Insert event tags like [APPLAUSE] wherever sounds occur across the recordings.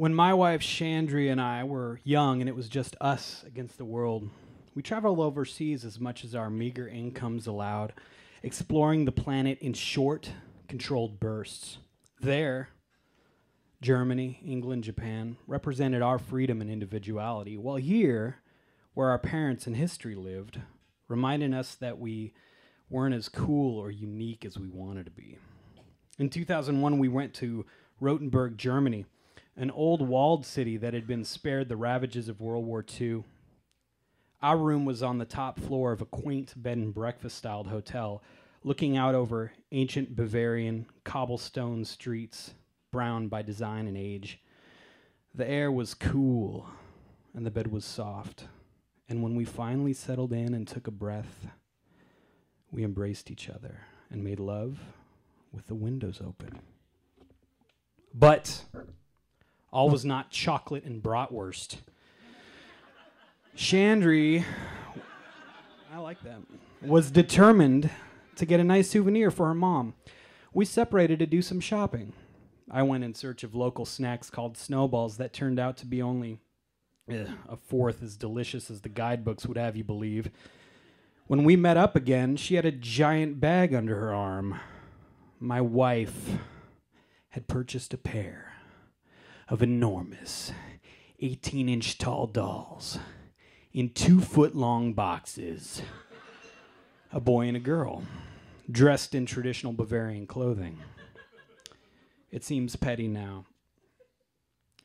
When my wife Chandri and I were young and it was just us against the world, we traveled overseas as much as our meager incomes allowed, exploring the planet in short, controlled bursts. There, Germany, England, Japan represented our freedom and individuality, while here, where our parents and history lived, reminding us that we weren't as cool or unique as we wanted to be. In 2001, we went to Rothenburg, Germany, an old walled city that had been spared the ravages of World War II. Our room was on the top floor of a quaint bed and breakfast styled hotel, looking out over ancient Bavarian cobblestone streets, brown by design and age. The air was cool, and the bed was soft. And when we finally settled in and took a breath, we embraced each other and made love with the windows open. But all was not chocolate and bratwurst. Chandri, I like that, was determined to get a nice souvenir for her mom. We separated to do some shopping. I went in search of local snacks called snowballs that turned out to be only eh, a fourth as delicious as the guidebooks would have you believe. When we met up again, she had a giant bag under her arm. My wife had purchased a pair of enormous 18 inch tall dolls in two foot long boxes. A boy and a girl, dressed in traditional Bavarian clothing. It seems petty now.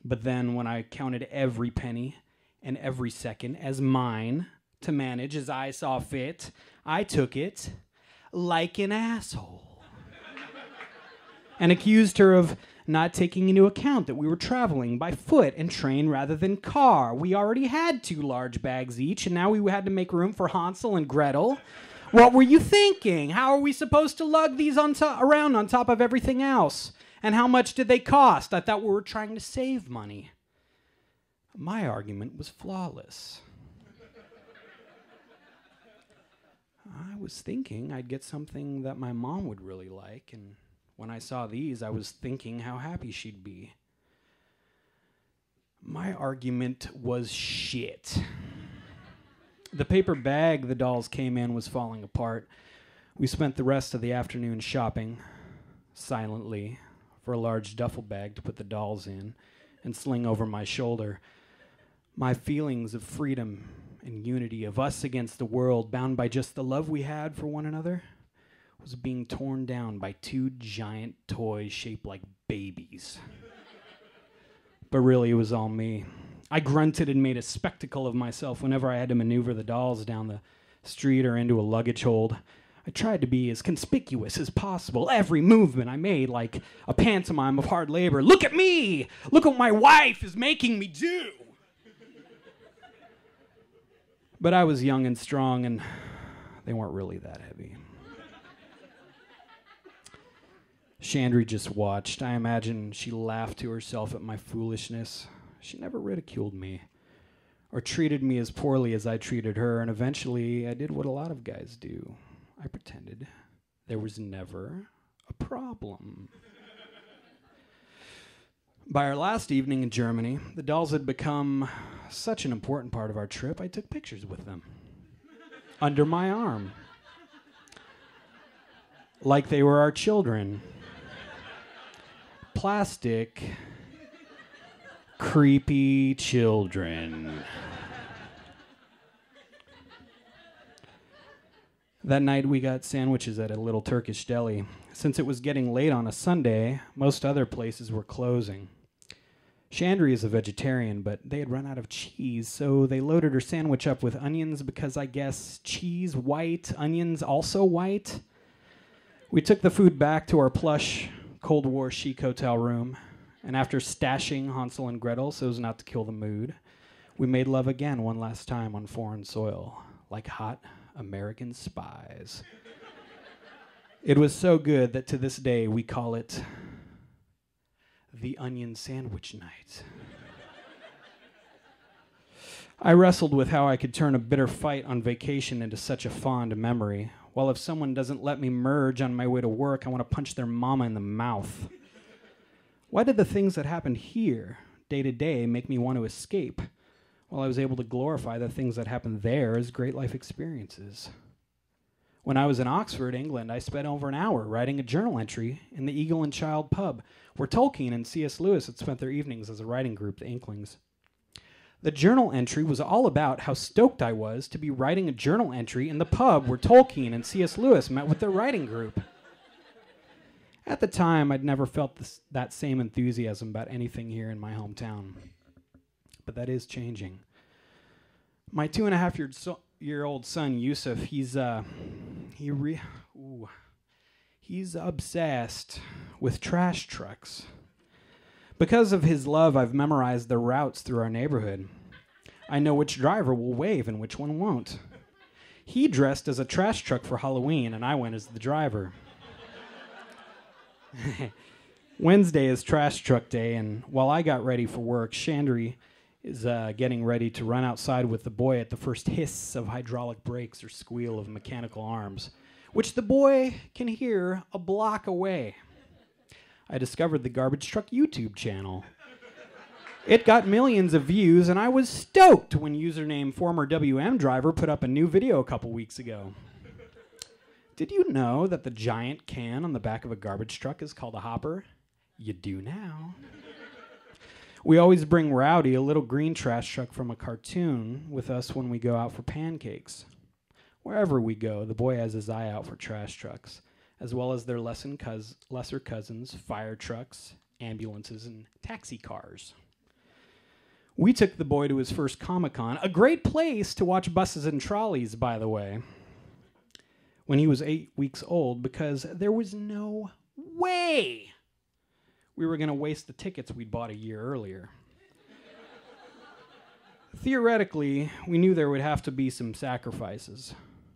But then, when I counted every penny and every second as mine to manage as I saw fit, I took it like an asshole and accused her of not taking into account that we were traveling by foot and train rather than car. We already had two large bags each, and now we had to make room for Hansel and Gretel. What were you thinking? How are we supposed to lug these on to- around on top of everything else? And how much did they cost? I thought we were trying to save money. My argument was flawless. I was thinking I'd get something that my mom would really like, and when I saw these, I was thinking how happy she'd be. My argument was shit. The paper bag the dolls came in was falling apart. We spent the rest of the afternoon shopping, silently, for a large duffel bag to put the dolls in and sling over my shoulder. My feelings of freedom and unity, of us against the world, bound by just the love we had for one another, was being torn down by two giant toys shaped like babies. but really, it was all me. I grunted and made a spectacle of myself whenever I had to maneuver the dolls down the street or into a luggage hold. I tried to be as conspicuous as possible. Every movement I made, like a pantomime of hard labor. Look at me! Look what my wife is making me do! But I was young and strong, and they weren't really that heavy. Chandri just watched. I imagine she laughed to herself at my foolishness. She never ridiculed me or treated me as poorly as I treated her, and eventually I did what a lot of guys do. I pretended there was never a problem. By our last evening in Germany, the dolls had become such an important part of our trip, I took pictures with them under my arm. Like they were our children. Plastic, creepy children. That night, we got sandwiches at a little Turkish deli. Since it was getting late on a Sunday, most other places were closing. Chandri is a vegetarian, but they had run out of cheese, so they loaded her sandwich up with onions because I guess cheese white, onions also white. We took the food back to our plush Cold War chic hotel room, and after stashing Hansel and Gretel so as not to kill the mood, we made love again one last time on foreign soil, like hot American spies. it was so good that to this day we call it the onion sandwich night. I wrestled with how I could turn a bitter fight on vacation into such a fond memory. While if someone doesn't let me merge on my way to work, I want to punch their mama in the mouth. Why did the things that happened here day to day make me want to escape, while I was able to glorify the things that happened there as great life experiences. When I was in Oxford, England, I spent over an hour writing a journal entry in the Eagle and Child pub, where Tolkien and C.S. Lewis had spent their evenings as a writing group, the Inklings. The journal entry was all about how stoked I was to be writing a journal entry in the pub where Tolkien and C.S. Lewis met with their writing group. At the time, I'd never felt this, that same enthusiasm about anything here in my hometown. But that is changing. My two and a half year, so, year old son, Yusuf, he's, uh, he re- ooh, he's obsessed with trash trucks. Because of his love, I've memorized the routes through our neighborhood. I know which driver will wave and which one won't. He dressed as a trash truck for Halloween, and I went as the driver. [LAUGHS] Wednesday is trash truck day, and while I got ready for work, Chandri is uh, getting ready to run outside with the boy at the first hiss of hydraulic brakes or squeal of mechanical arms, which the boy can hear a block away. I discovered the Garbage Truck YouTube channel. It got millions of views, and I was stoked when username former WM driver put up a new video a couple weeks ago. Did you know that the giant can on the back of a garbage truck is called a hopper? You do now. we always bring Rowdy, a little green trash truck from a cartoon, with us when we go out for pancakes. Wherever we go, the boy has his eye out for trash trucks, as well as their cous- lesser cousins, fire trucks, ambulances, and taxi cars. We took the boy to his first Comic Con, a great place to watch buses and trolleys, by the way when he was eight weeks old because there was no way we were going to waste the tickets we'd bought a year earlier. [LAUGHS] Theoretically, we knew there would have to be some sacrifices.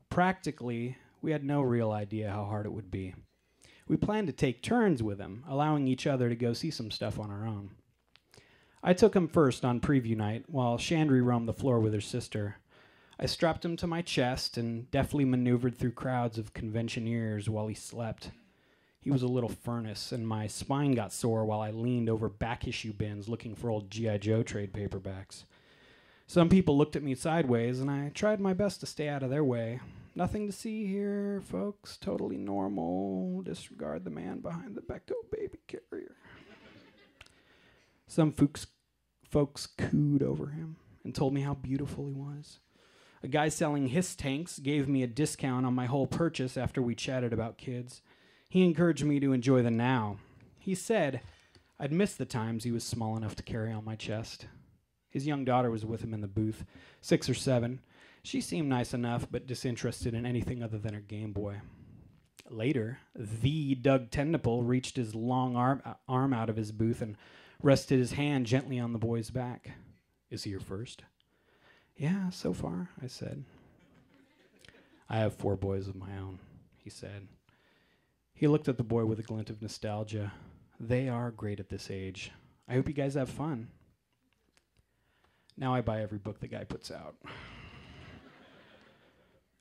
Practically, we had no real idea how hard it would be. We planned to take turns with him, allowing each other to go see some stuff on our own. I took him first on preview night, while Chandri roamed the floor with her sister. I strapped him to my chest and deftly maneuvered through crowds of conventioneers while he slept. He was a little furnace, and my spine got sore while I leaned over back issue bins looking for old G.I. Joe trade paperbacks. Some people looked at me sideways, and I tried my best to stay out of their way. Nothing to see here, folks. Totally normal. Disregard the man behind the Beco baby carrier. Some folks, folks cooed over him and told me how beautiful he was. A guy selling HISS tanks gave me a discount on my whole purchase after we chatted about kids. He encouraged me to enjoy the now. He said I'd miss the times he was small enough to carry on my chest. His young daughter was with him in the booth, six or seven. She seemed nice enough, but disinterested in anything other than her Game Boy. Later, the Doug TenNapel reached his long arm, uh, arm out of his booth and rested his hand gently on the boy's back. Is he your first? Yeah, so far, I said. I have four boys of my own, he said. He looked at the boy with a glint of nostalgia. They are great at this age. I hope you guys have fun. Now I buy every book the guy puts out.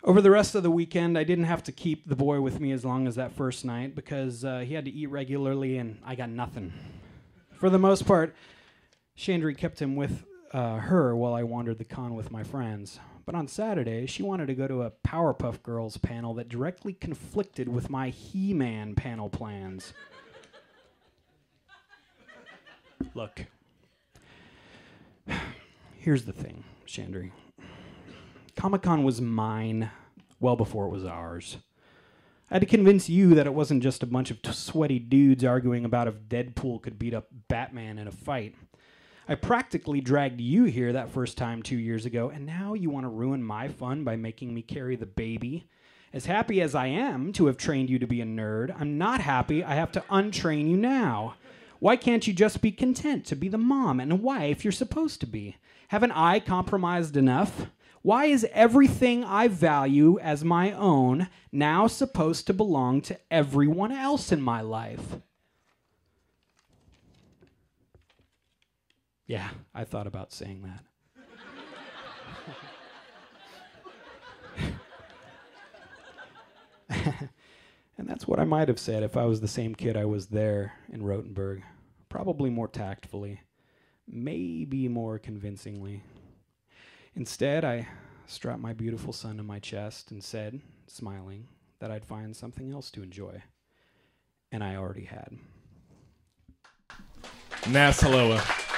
Over the rest of the weekend, I didn't have to keep the boy with me as long as that first night because uh, he had to eat regularly and I got nothing. For the most part, Chandri kept him with uh, her while I wandered the con with my friends. But on Saturday, she wanted to go to a Powerpuff Girls panel that directly conflicted with my He Man panel plans. Look, [SIGHS] here's the thing, Chandri. Comic Con was mine well before it was ours. I had to convince you that it wasn't just a bunch of t- sweaty dudes arguing about if Deadpool could beat up Batman in a fight. I practically dragged you here that first time two years ago, and now you want to ruin my fun by making me carry the baby. As happy as I am to have trained you to be a nerd, I'm not happy I have to untrain you now. Why can't you just be content to be the mom and wife you're supposed to be? Haven't I compromised enough? Why is everything I value as my own now supposed to belong to everyone else in my life? Yeah, I thought about saying that. [LAUGHS] and that's what I might have said if I was the same kid I was there in Rothenburg. Probably more tactfully. maybe more convincingly. Instead, I strapped my beautiful son to my chest and said, smiling, that I'd find something else to enjoy. And I already had. Nas Helewa.